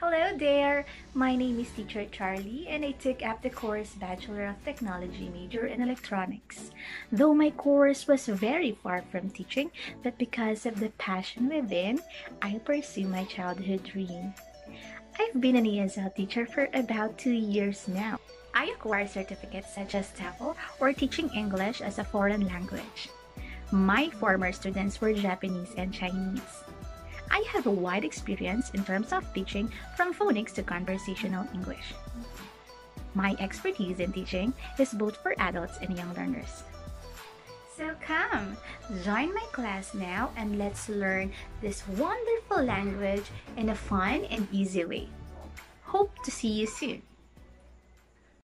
Hello there! My name is Teacher Charlie and I took up the course Bachelor of Technology major in Electronics. Though my course was very far from teaching, but because of the passion within, I pursue my childhood dream. I've been an ESL teacher for about two years now. I acquired certificates such as TEFL or teaching English as a foreign language. My former students were Japanese and Chinese. I have a wide experience in terms of teaching from phonics to conversational English. My expertise in teaching is both for adults and young learners. So come, join my class now and let's learn this wonderful language in a fun and easy way. Hope to see you soon.